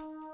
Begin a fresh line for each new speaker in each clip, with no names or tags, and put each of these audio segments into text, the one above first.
When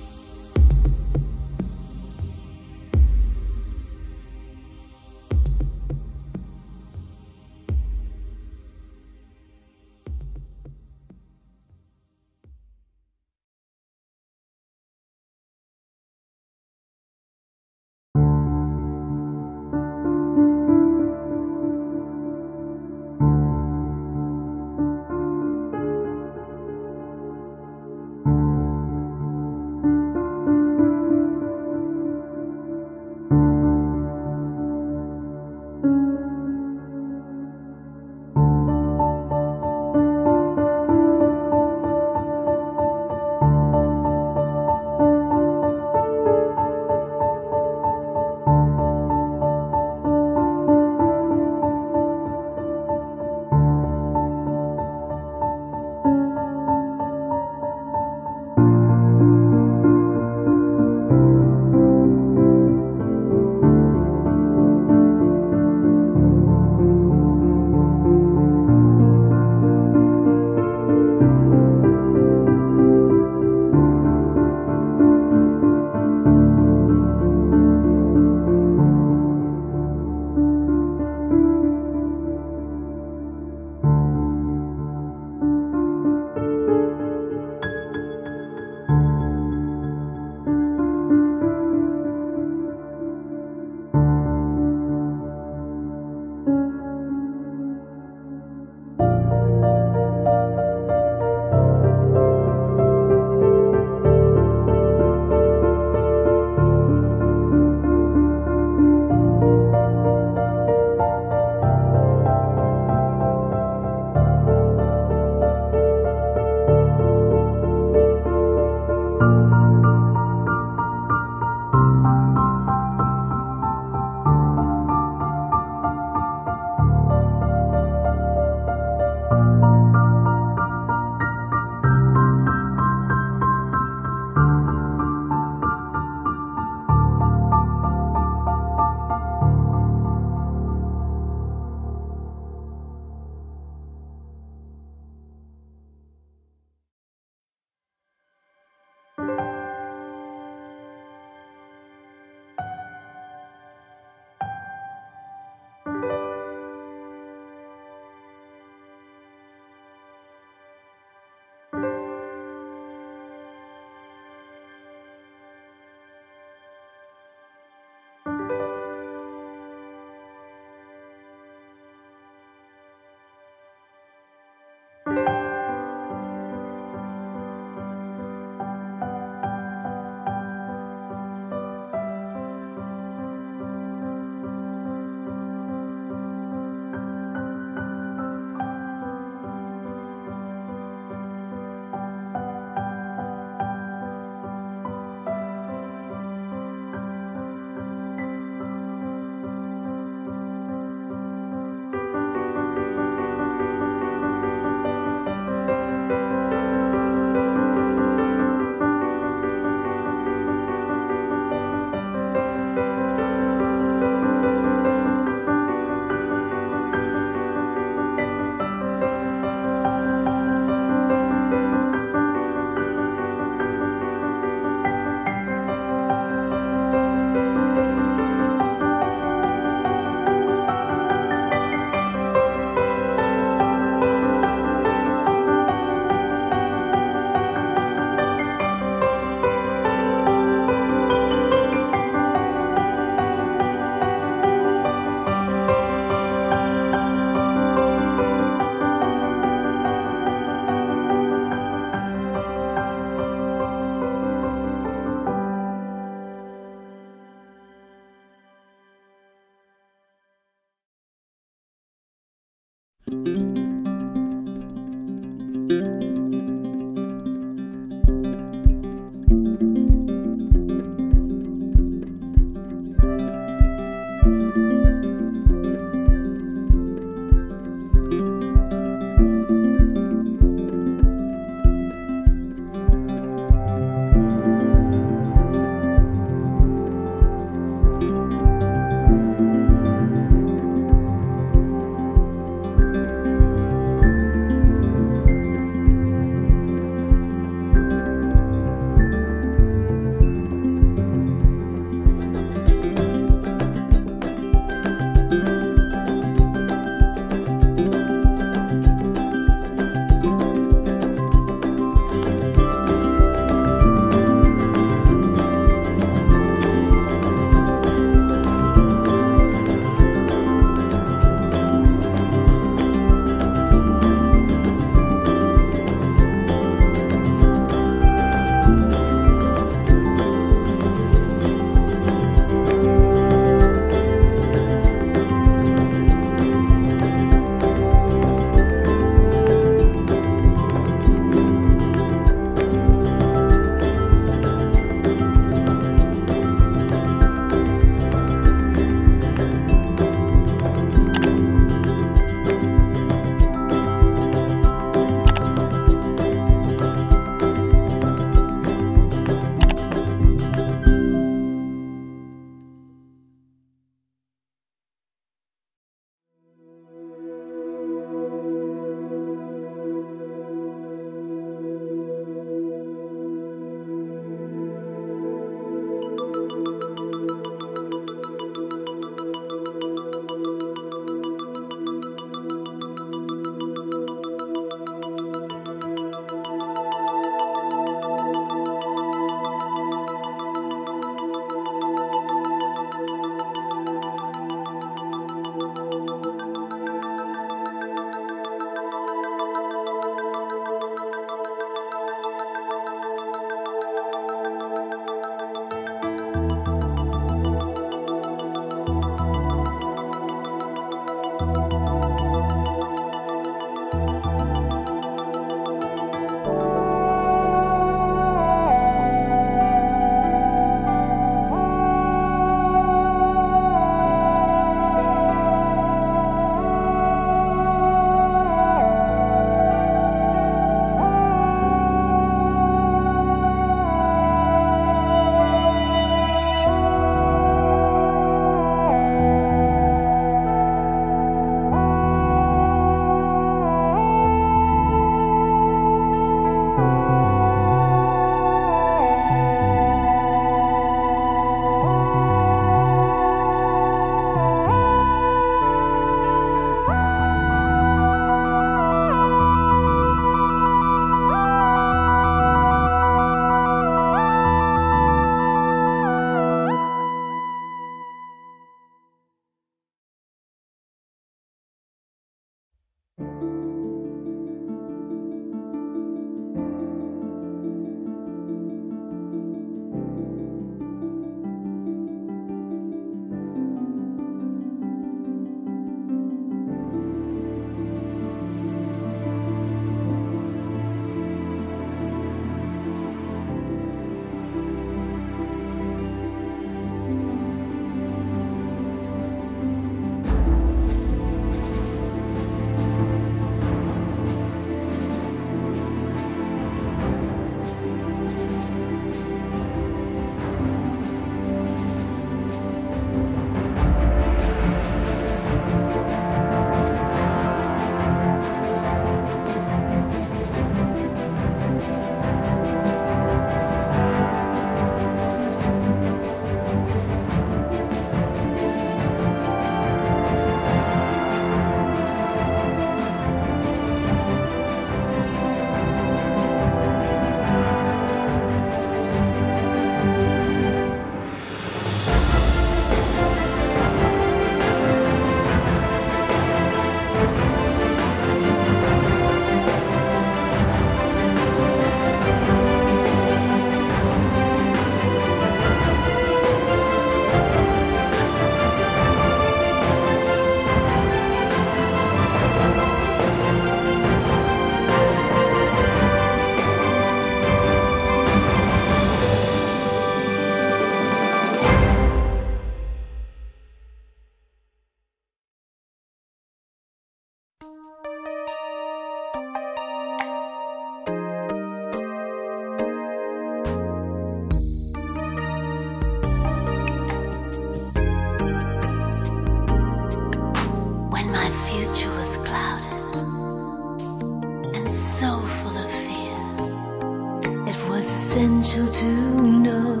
essential to know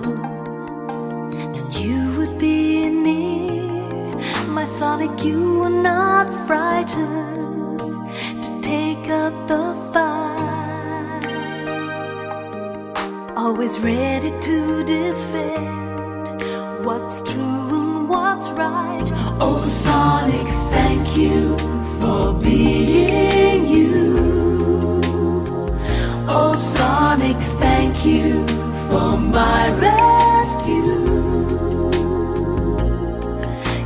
that you would be near. my Sonic. that you were not frightened to take up the fight. Always ready to defend what's true and what's right. Oh, Sonic, thank you for being you. Oh, Sonic you for my rescue.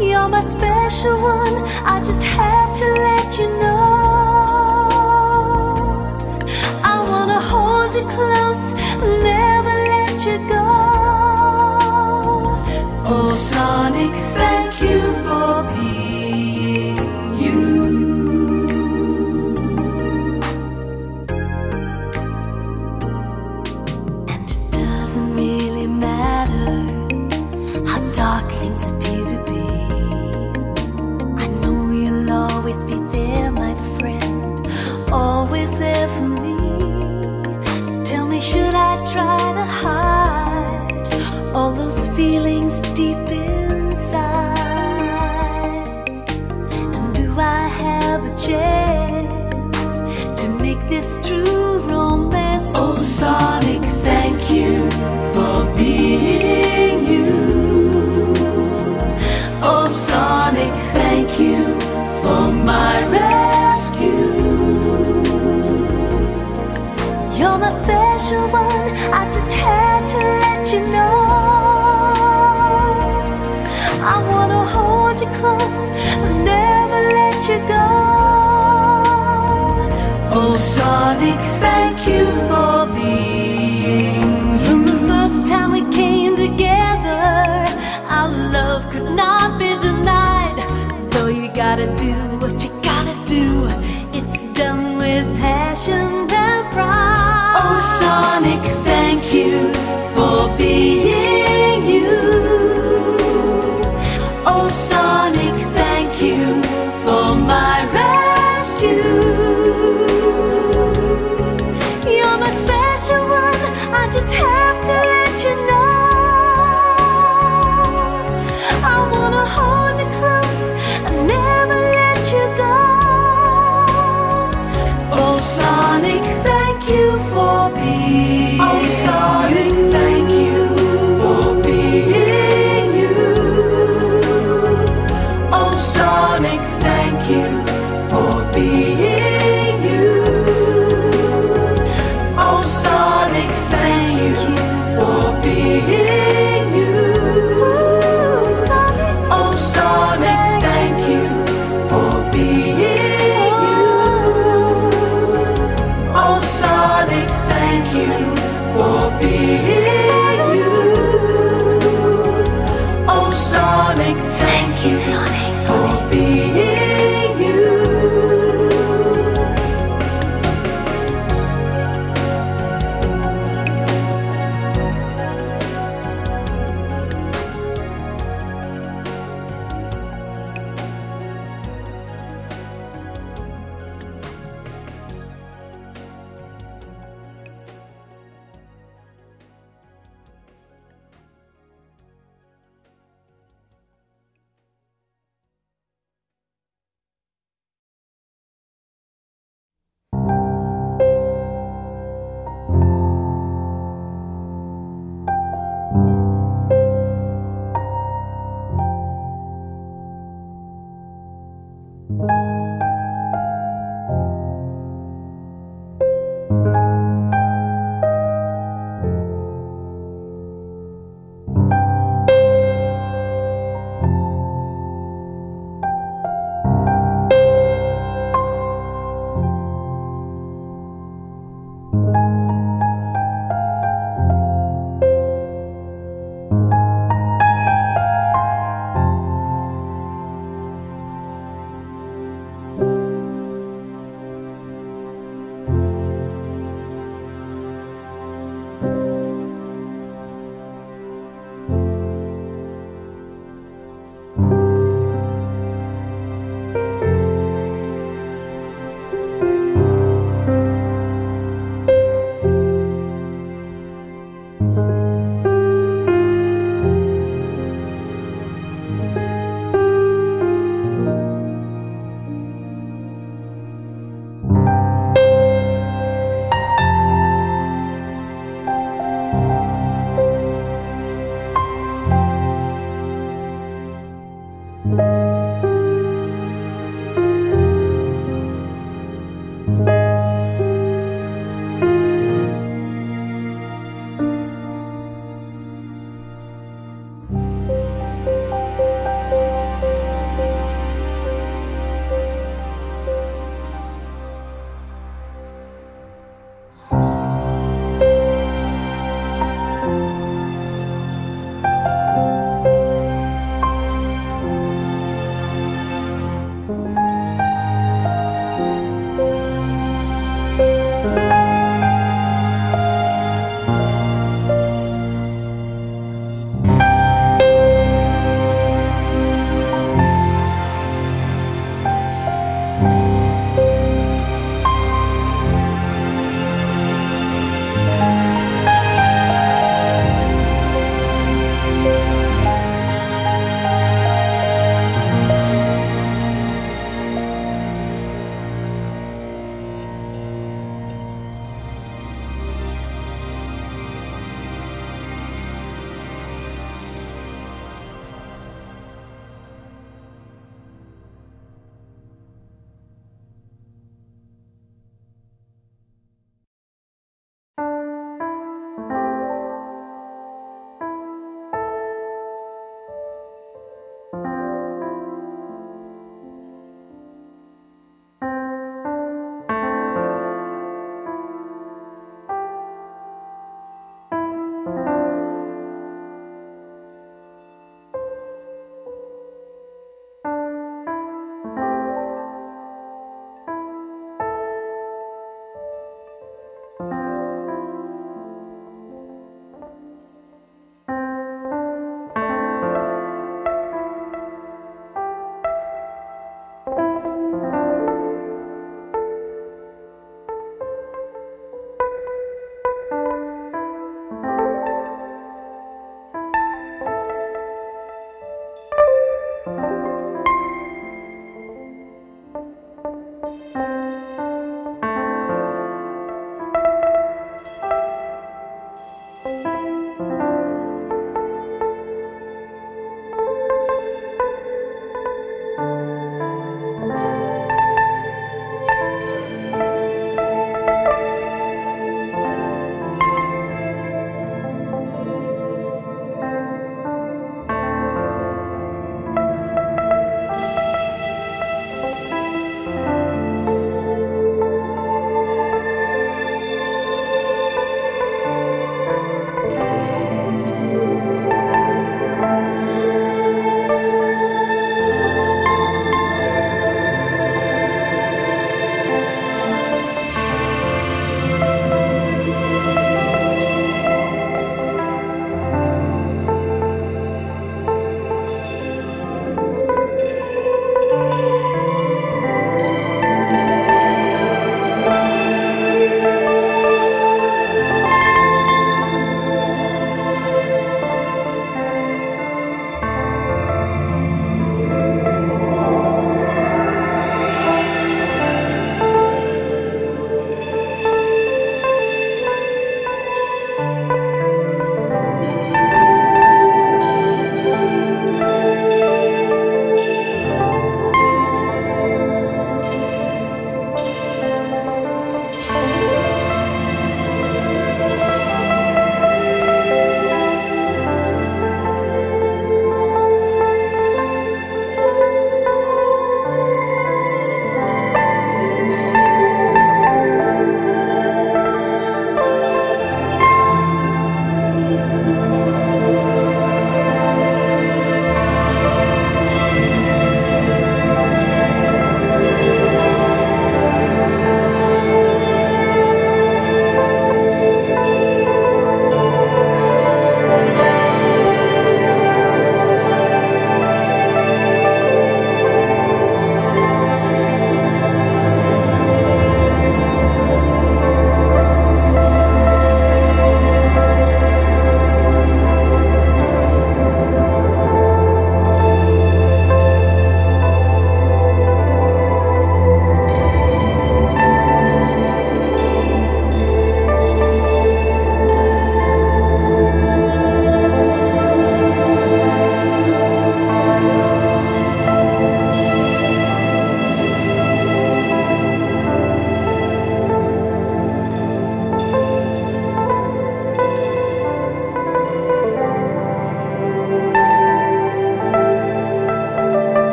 You're my special one. I just have to let you know. I wanna hold you close,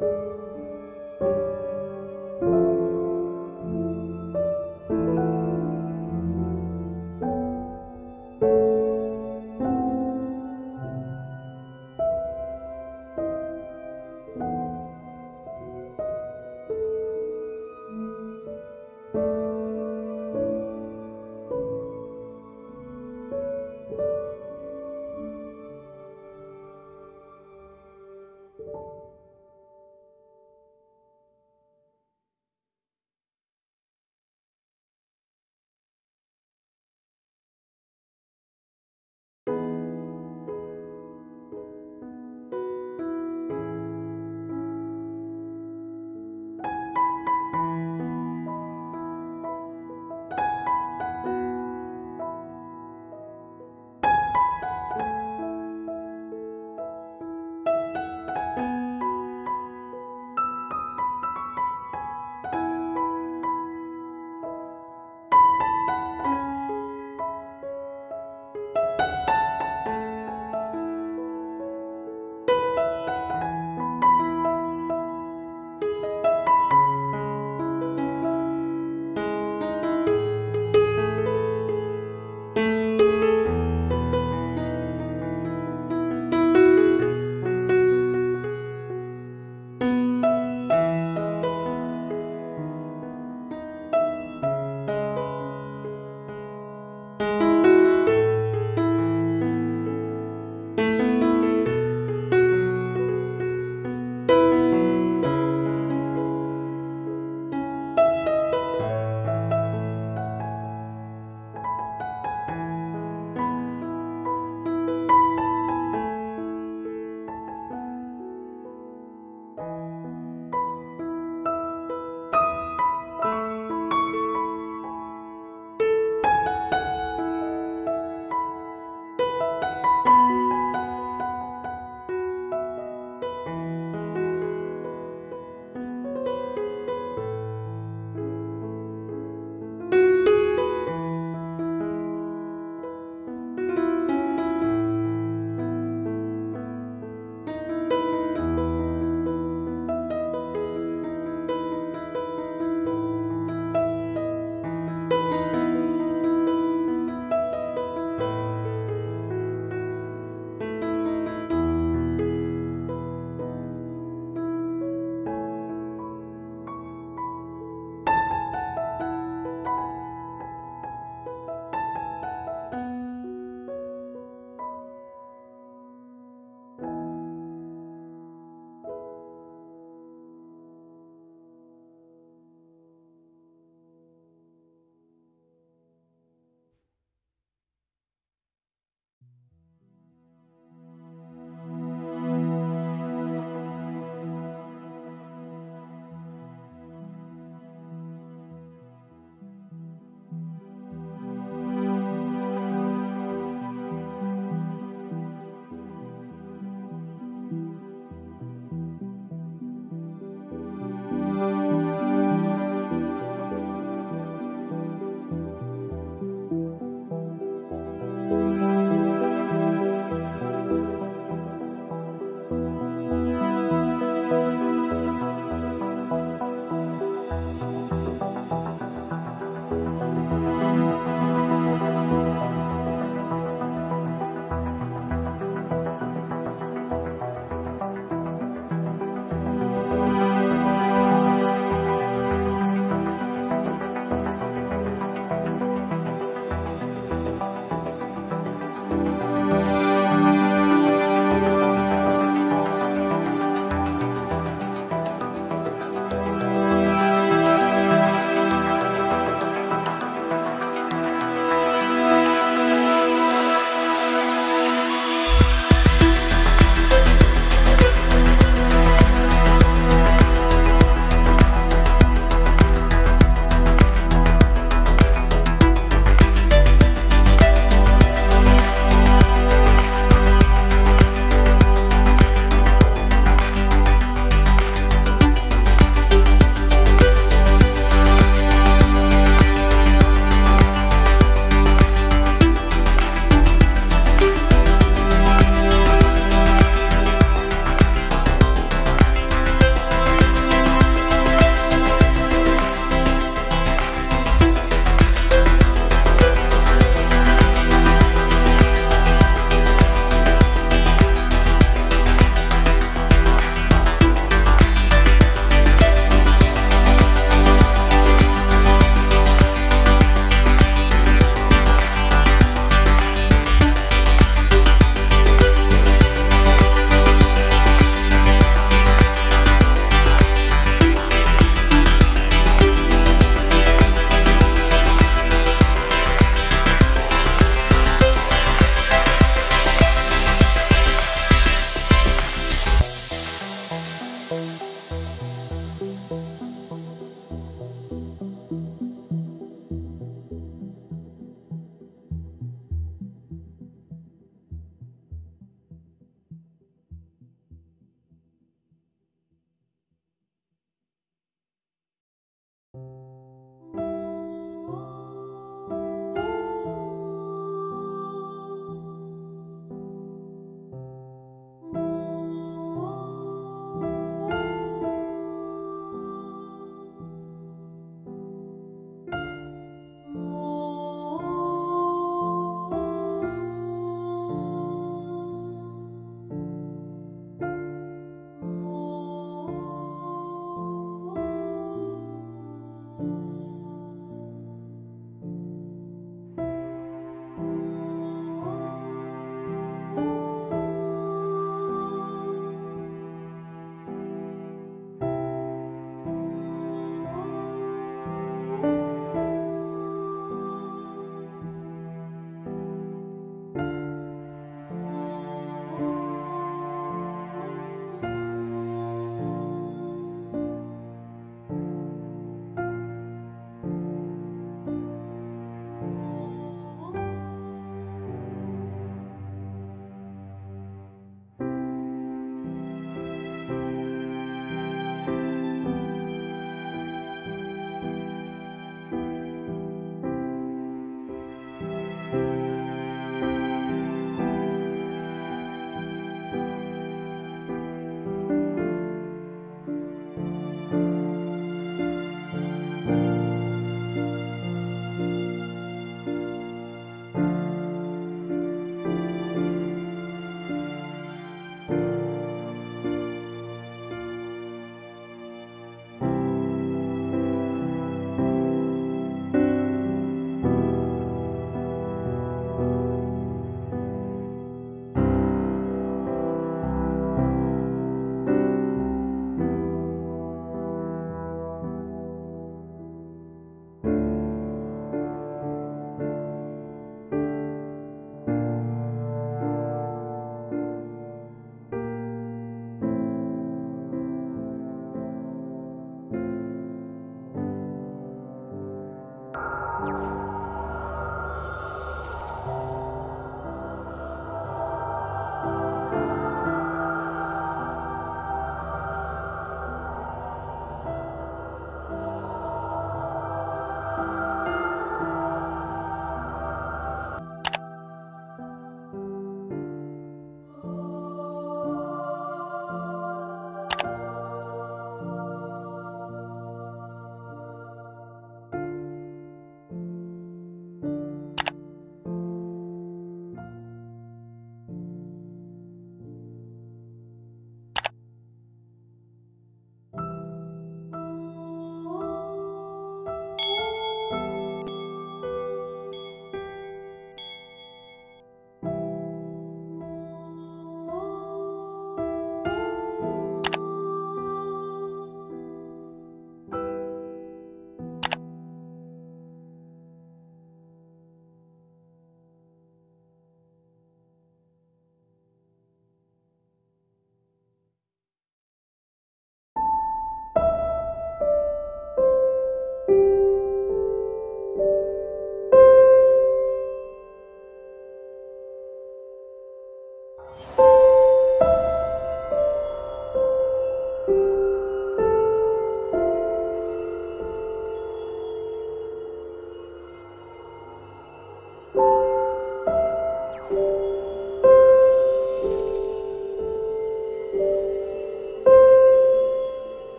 Thank you.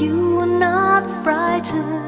You are not frightened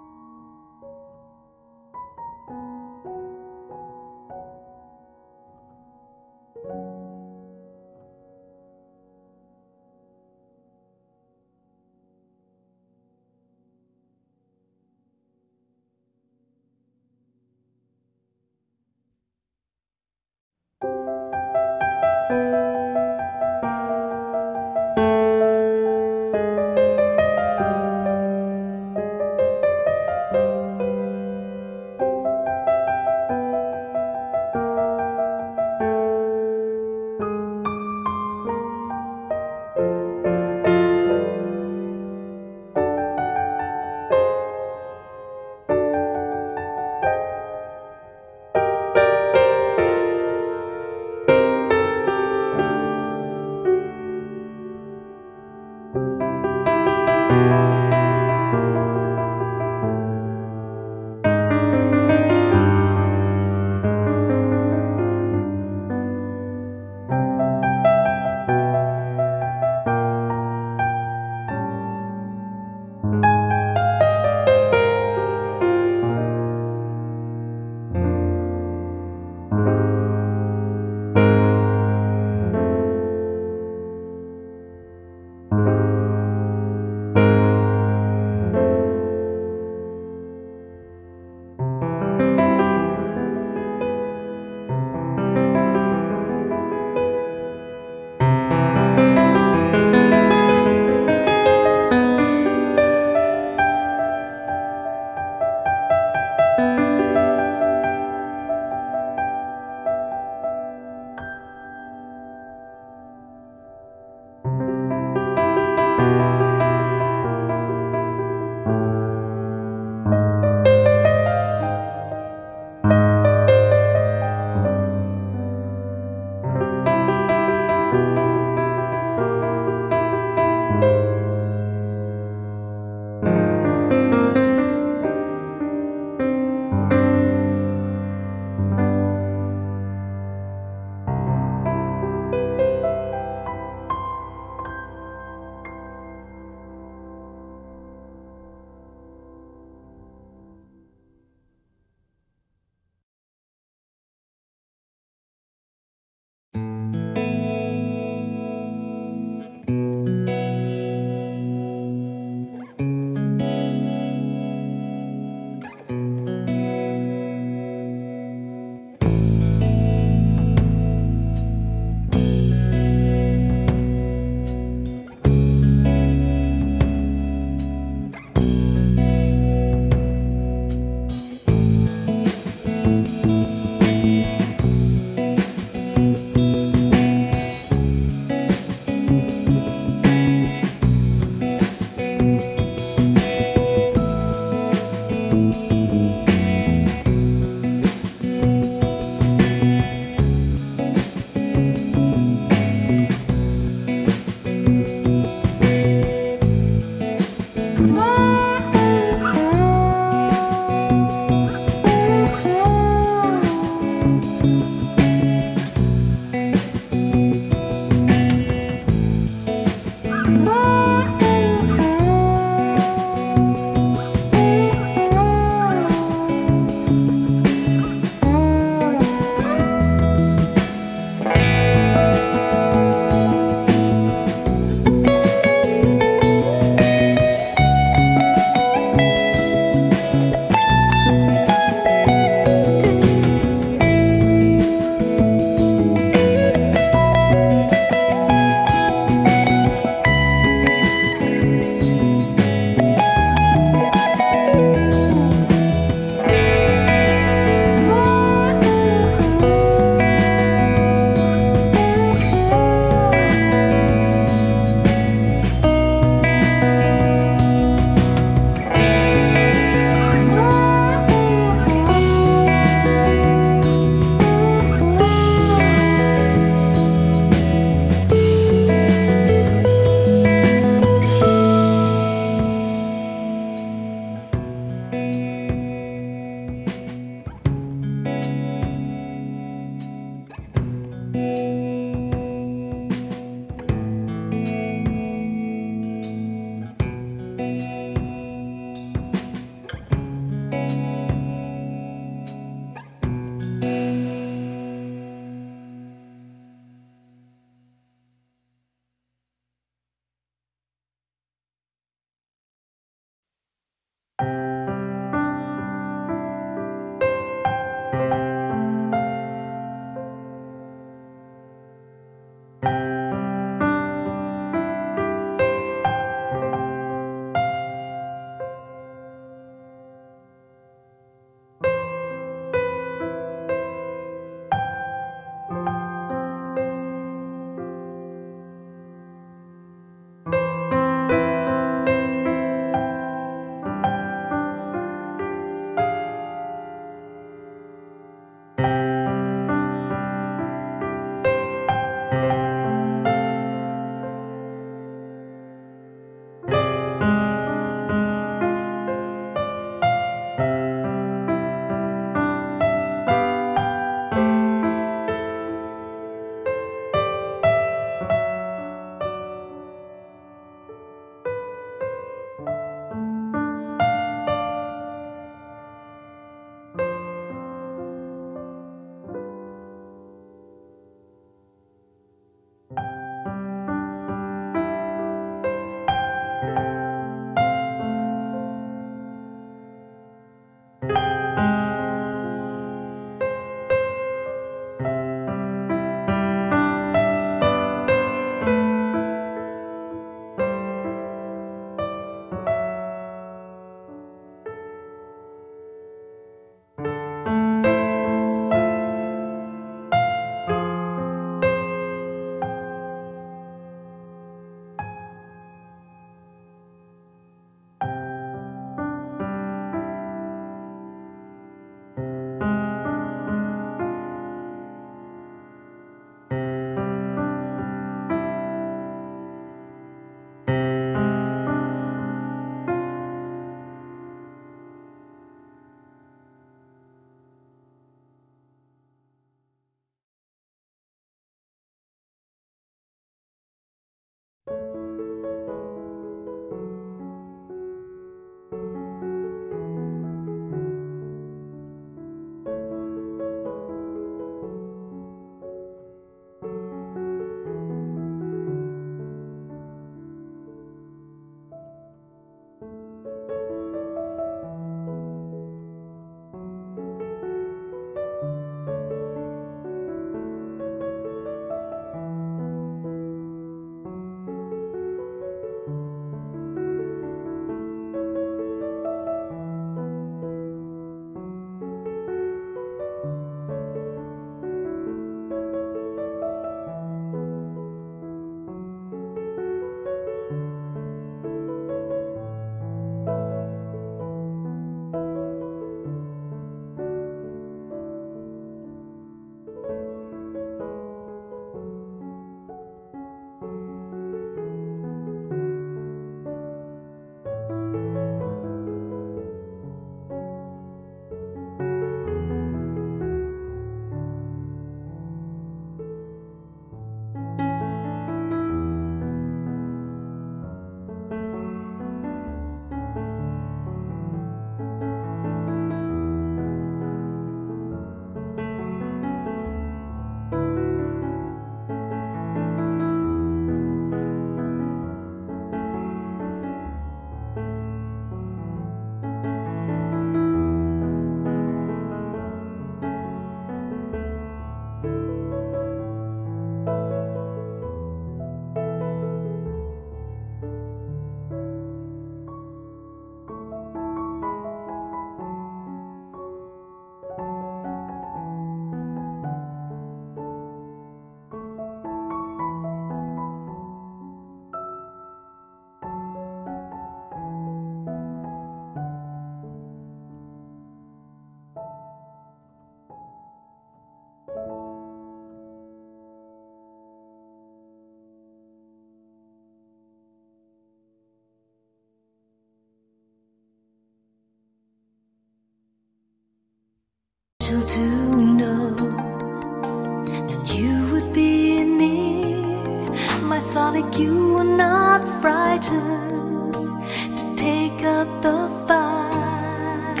To take up the fight,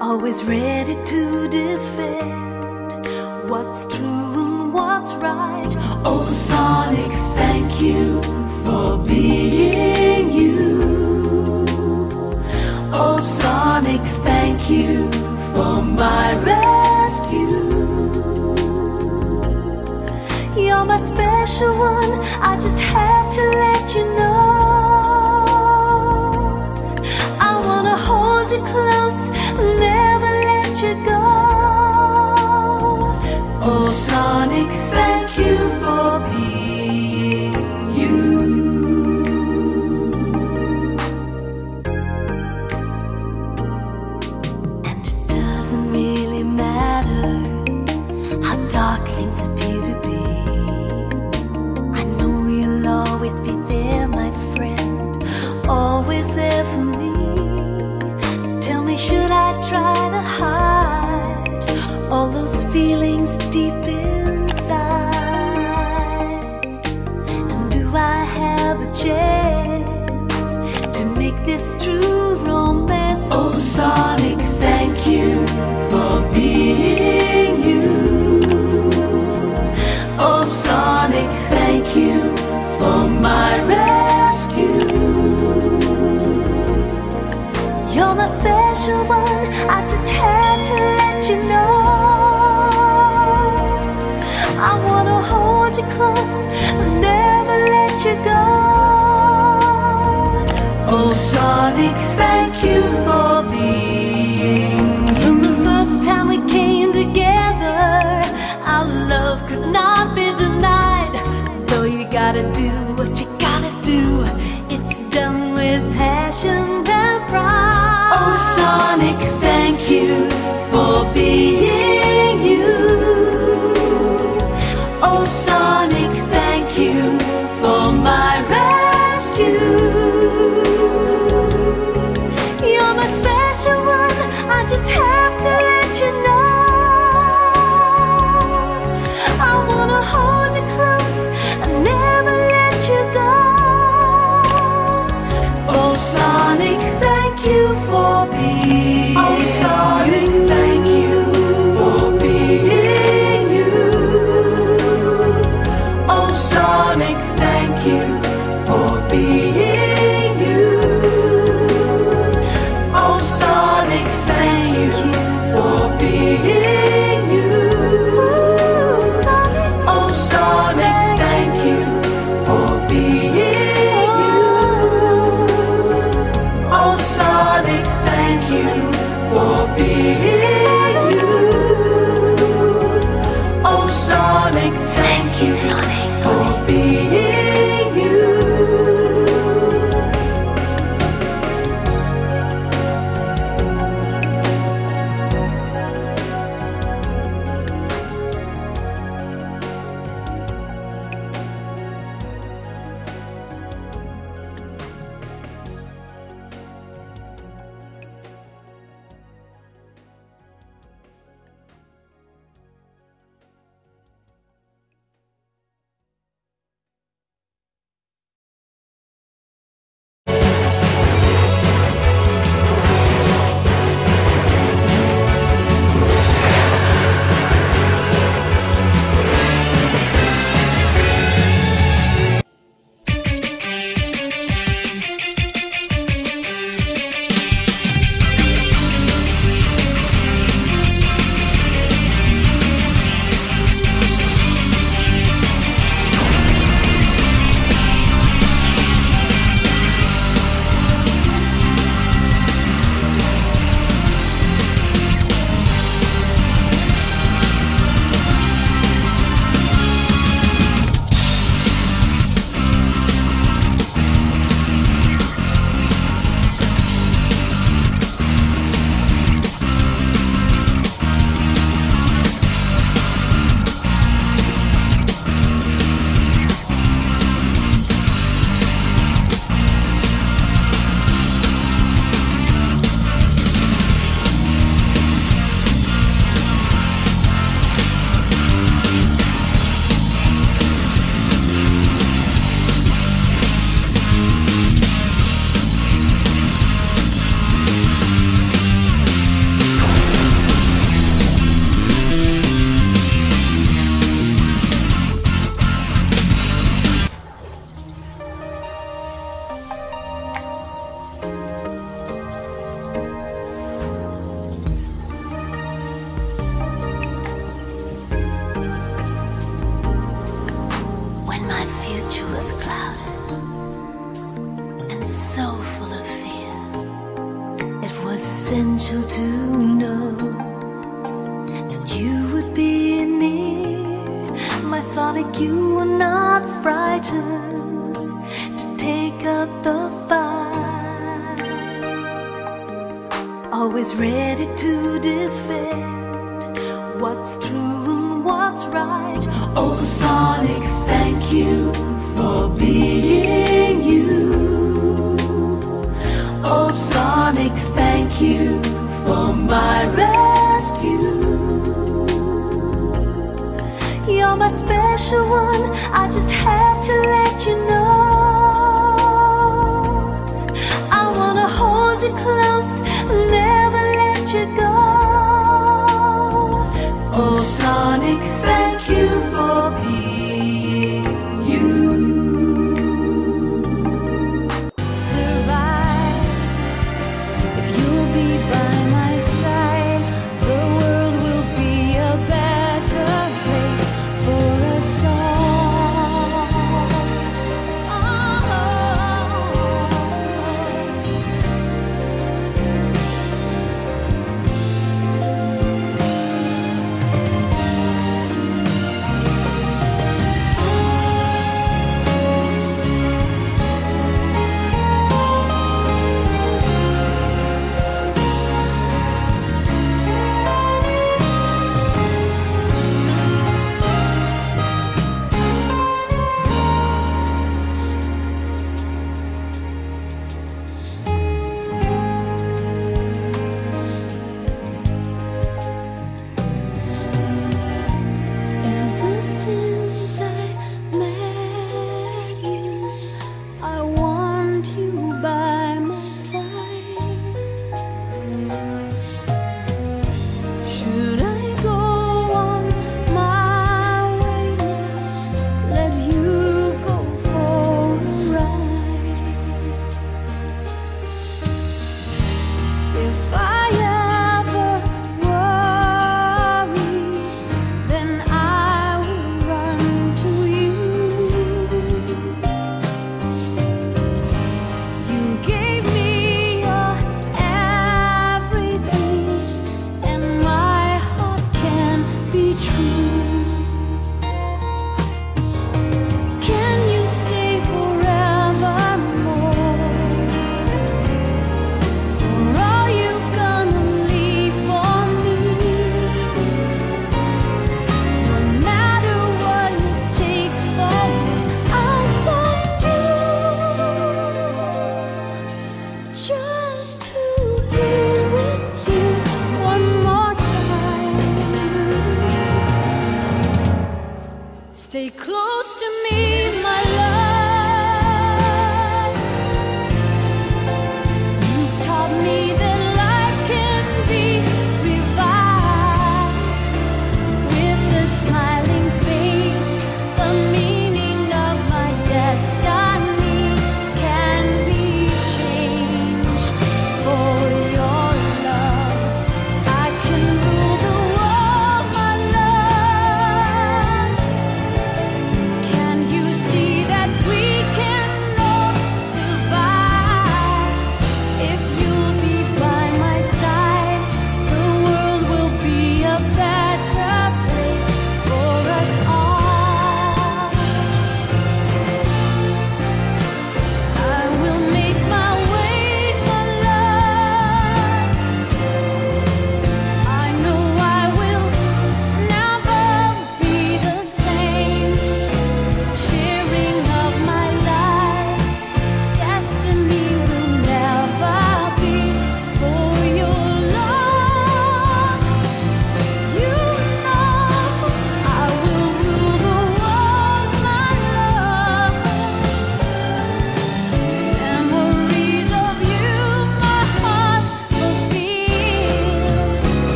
always ready to defend what's true and what's right. Oh, Sonic, thank you for being you. Oh, Sonic, thank you for my rescue. You're my special one, I just had. 真。